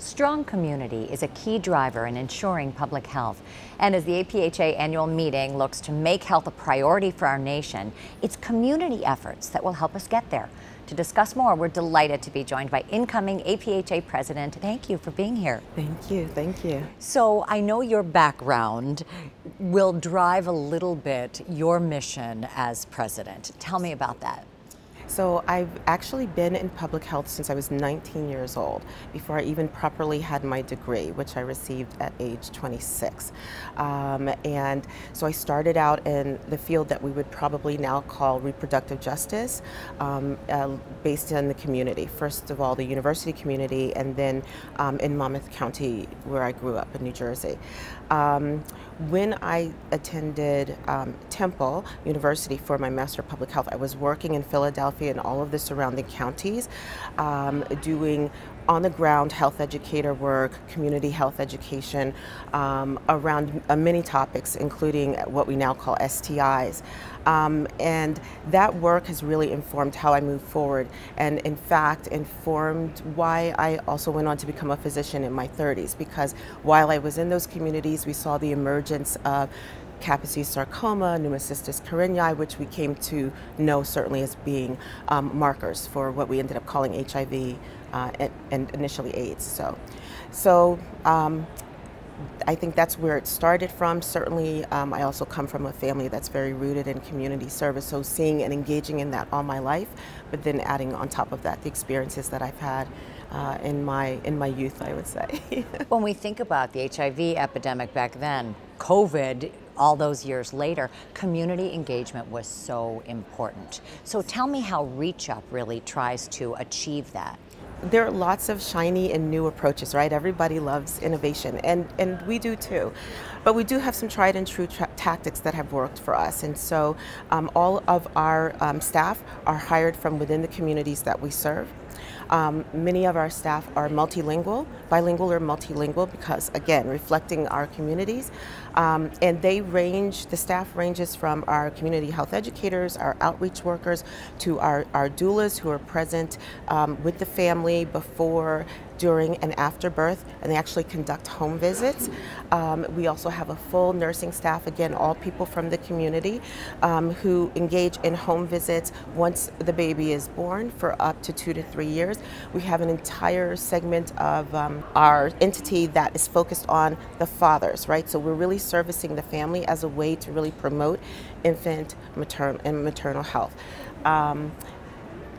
Strong community is a key driver in ensuring public health. And as the APHA annual meeting looks to make health a priority for our nation, it's community efforts that will help us get there. To discuss more, we're delighted to be joined by incoming APHA president. Thank you for being here. Thank you, thank you. So I know your background will drive a little bit your mission as president. Tell me about that. So I've actually been in public health since I was 19 years old, before I even properly had my degree, which I received at age 26. Um, and so I started out in the field that we would probably now call reproductive justice, um, uh, based in the community. First of all, the university community, and then um, in Monmouth County, where I grew up in New Jersey. When I attended um, Temple University for my Master of Public Health, I was working in Philadelphia and all of the surrounding counties, um, doing on the ground health educator work, community health education um, around uh, many topics, including what we now call STIs. Um, and that work has really informed how I move forward, and in fact, informed why I also went on to become a physician in my 30s. Because while I was in those communities, we saw the emergence of Kaposi sarcoma, pneumocystis carinii, which we came to know certainly as being um, markers for what we ended up calling HIV uh, and, and, initially AIDS. So, so um, I think that's where it started from. Certainly, um, I also come from a family that's very rooted in community service, so seeing and engaging in that all my life, but then adding on top of that the experiences that I've had uh, in my in my youth, I would say. when we think about the HIV epidemic back then, COVID, all those years later, community engagement was so important. So tell me how REACHUP really tries to achieve that there are lots of shiny and new approaches, right? Everybody loves innovation, and, and we do too. But we do have some tried and true tra- tactics that have worked for us. And so um, all of our um, staff are hired from within the communities that we serve. Um, many of our staff are multilingual, bilingual or multilingual, because again, reflecting our communities. Um, and they range, the staff ranges from our community health educators, our outreach workers, to our, our doulas who are present um, with the family before during and after birth, and they actually conduct home visits. Um, we also have a full nursing staff, again, all people from the community, um, who engage in home visits once the baby is born for up to two to three years. We have an entire segment of um, our entity that is focused on the fathers, right? So we're really servicing the family as a way to really promote infant maternal and maternal health.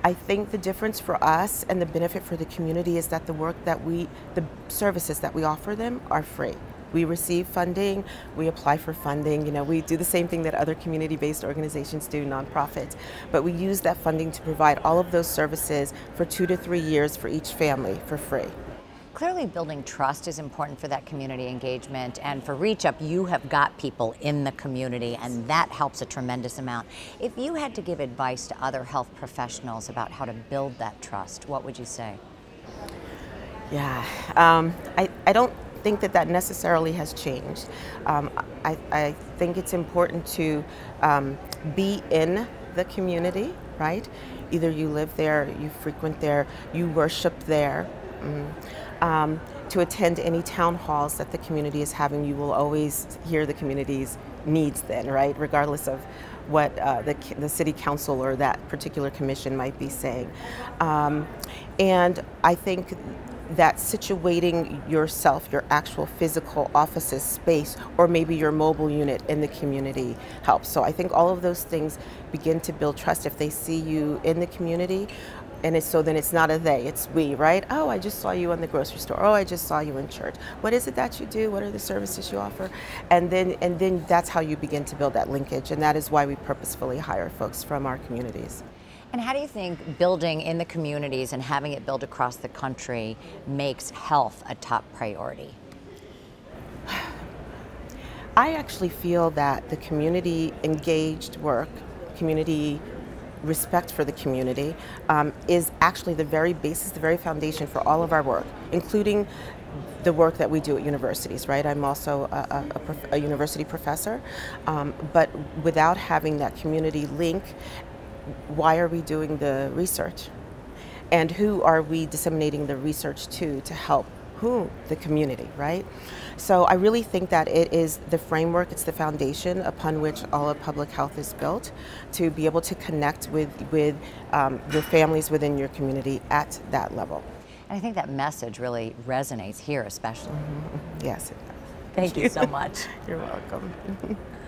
I think the difference for us and the benefit for the community is that the work that we, the services that we offer them are free. We receive funding, we apply for funding, you know, we do the same thing that other community-based organizations do, nonprofits, but we use that funding to provide all of those services for two to three years for each family for free. Clearly, building trust is important for that community engagement. And for REACHUP, you have got people in the community, and that helps a tremendous amount. If you had to give advice to other health professionals about how to build that trust, what would you say? Yeah, um, I, I don't think that that necessarily has changed. Um, I, I think it's important to um, be in the community, right? Either you live there, you frequent there, you worship there. Mm um, to attend any town halls that the community is having, you will always hear the community's needs then, right? Regardless of what uh, the, the city council or that particular commission might be saying. Um, and I think that situating yourself, your actual physical offices space, or maybe your mobile unit in the community helps. So I think all of those things begin to build trust if they see you in the community and it's so then it's not a they it's we right? Oh i just saw you in the grocery store. Oh i just saw you in church. What is it that you do? What are the services you offer? And then and then that's how you begin to build that linkage. And that is why we purposefully hire folks from our communities. And how do you think building in the communities and having it built across the country makes health a top priority? I actually feel that the community engaged work, community respect for the community um, is actually the very basis, the very foundation for all of our work, including the work that we do at universities, right? I'm also a, a, a university professor, um, but without having that community link, why are we doing the research? And who are we disseminating the research to to help who? The community, right? So I really think that it is the framework, it's the foundation upon which all of public health is built to be able to connect with, with um, your families within your community at that level. And I think that message really resonates here, especially. Yes, it does. Thank you so much. You're welcome.